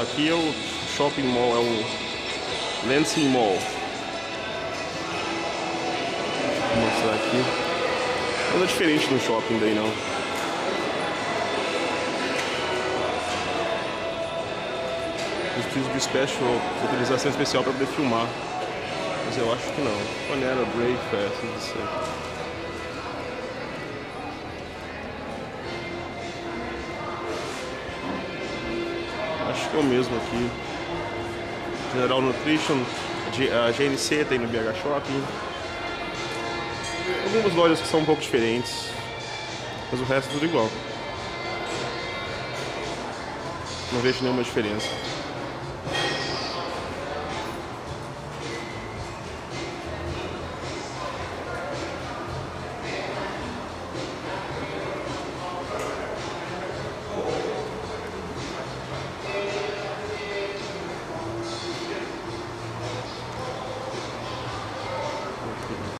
Aqui é o shopping mall, é o Lansing Mall. Vou mostrar aqui. Nada diferente do shopping daí não. Preciso de special, utilização especial para poder filmar. Mas eu acho que não. Panera Breakfast, não sei. O mesmo aqui. General Nutrition, a GNC tem no BH Shopping. Algumas lojas que são um pouco diferentes, mas o resto é tudo igual. Não vejo nenhuma diferença.